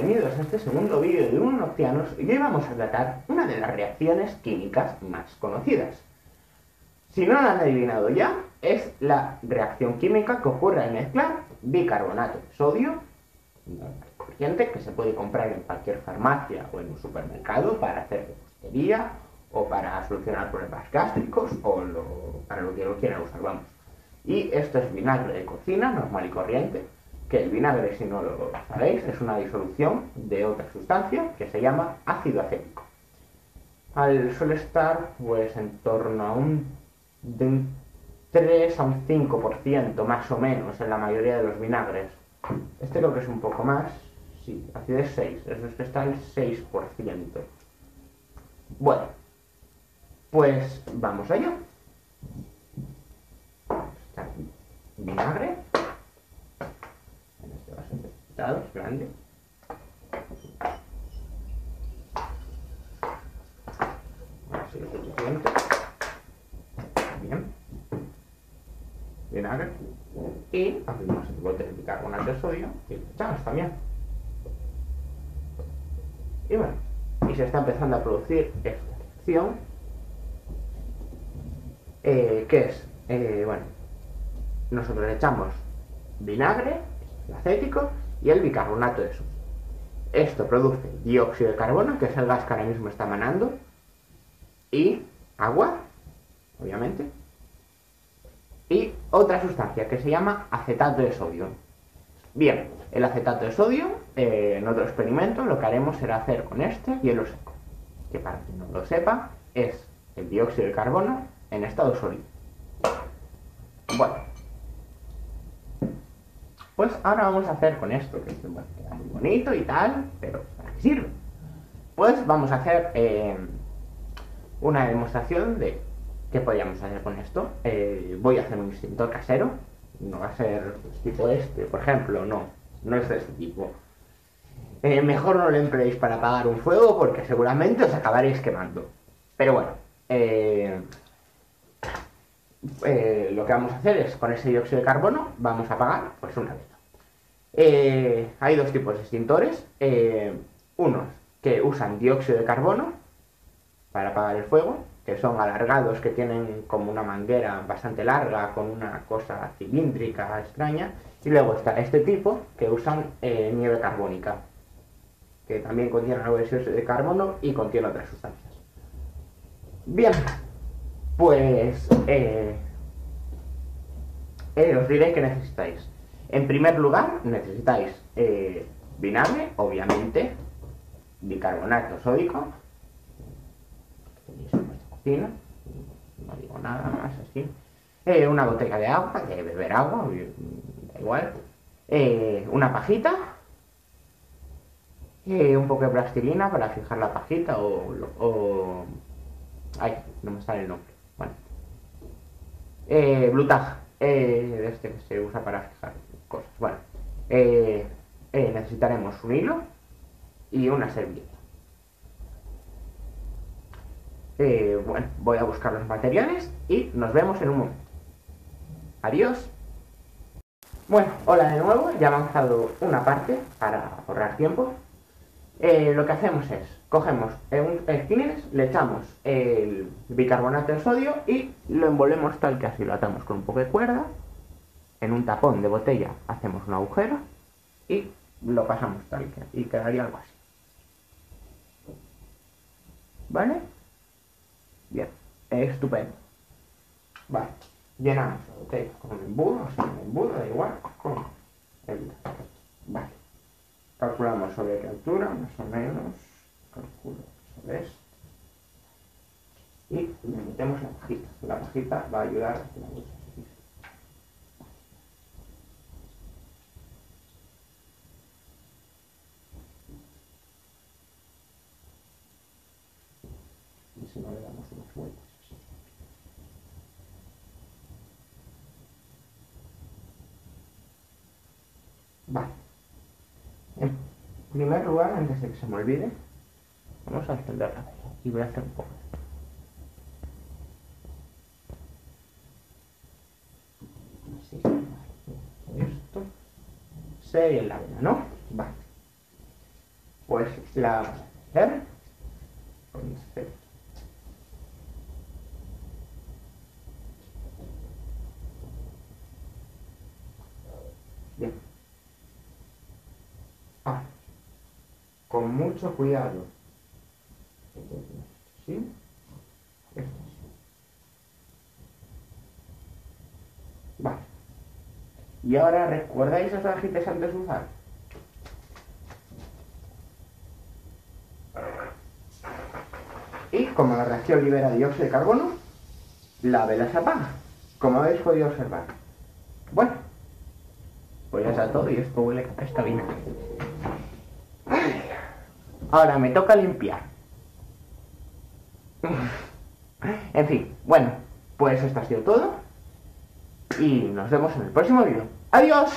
bienvenidos a este segundo vídeo de Unos Océanos y hoy vamos a tratar una de las reacciones químicas más conocidas. Si no lo han adivinado ya, es la reacción química que ocurre al mezclar bicarbonato de sodio, corriente que se puede comprar en cualquier farmacia o en un supermercado para hacer repostería o para solucionar problemas gástricos o para lo que lo quieran usar, vamos. Y esto es vinagre de cocina, normal y corriente, que el vinagre, si no lo sabéis, es una disolución de otra sustancia que se llama ácido acético. Al suele estar pues en torno a un, de un 3 a un 5% más o menos en la mayoría de los vinagres. Este creo que es un poco más, sí, es 6, es que está el 6%. Bueno, pues vamos allá. Está vinagre grande. Bien. Vinagre. Y abrimos el bote de bicarbonato de sodio y lo echamos también. Y bueno, y se está empezando a producir esta reacción. Eh, que es, eh, bueno, nosotros echamos vinagre, acético, y el bicarbonato de sodio. Esto produce dióxido de carbono, que es el gas que ahora mismo está emanando, y agua, obviamente, y otra sustancia que se llama acetato de sodio. Bien, el acetato de sodio, eh, en otro experimento, lo que haremos será hacer con este hielo seco, que para quien no lo sepa, es el dióxido de carbono en estado sólido. Bueno, pues ahora vamos a hacer con esto, que es muy bonito y tal, pero ¿para qué sirve? Pues vamos a hacer eh, una demostración de qué podríamos hacer con esto. Eh, voy a hacer un extintor casero, no va a ser tipo este, por ejemplo, no, no es de este tipo. Eh, mejor no lo empleéis para apagar un fuego porque seguramente os acabaréis quemando. Pero bueno, lo que vamos a hacer es con ese dióxido de carbono vamos a apagar pues una vez. Eh, hay dos tipos de extintores. Eh, unos que usan dióxido de carbono para apagar el fuego, que son alargados, que tienen como una manguera bastante larga, con una cosa cilíndrica extraña. Y luego está este tipo, que usan eh, nieve carbónica, que también contiene algo de dióxido de carbono y contiene otras sustancias. Bien, pues os diré que necesitáis. En primer lugar, necesitáis eh, vinagre, obviamente, bicarbonato sódico, vuestra cocina, no digo nada más así, eh, una botella de agua, de beber agua, da igual, eh, una pajita, un poco de plastilina para fijar la pajita o, o... Ay, no me sale el nombre. Bueno. Eh, blutaja, de este que se usa para fijar cosas. Bueno, eh, eh, necesitaremos un hilo y una servilleta. Eh, bueno, voy a buscar los materiales y nos vemos en un momento. Adiós. Bueno, hola de nuevo, ya he avanzado una parte para ahorrar tiempo. Lo que hacemos es, cogemos un Kleenex, le echamos el bicarbonato de sodio y lo envolvemos tal que así, lo atamos con un poco de cuerda en un tapón de botella hacemos un agujero y lo pasamos tal que y quedaría algo así. ¿Vale? Bien, estupendo. Vale, llenamos la botella con un embudo, o un embudo, da igual, con el... Vale. Calculamos sobre qué altura, más o menos, calculo sobre esto. Y le metemos la pajita. La pajita va a ayudar a que la botella si no le damos unas vueltas Vale. En primer lugar, antes de que se me olvide, vamos a encender la vela y voy a hacer un poco. Así, esto. Se en la vela, ¿no? Vale. placer Bien. Ah, con mucho cuidado. ¿Sí? Vale. Y ahora, ¿recuerdáis esos ajites antes de usar? Y como la reacción libera dióxido de carbono, la vela se apaga, como habéis podido observar. Bueno, pues ya está todo y esto huele a esta vina. Ahora me toca limpiar. En fin, bueno, pues esto ha sido todo. Y nos vemos en el próximo vídeo. ¡Adiós!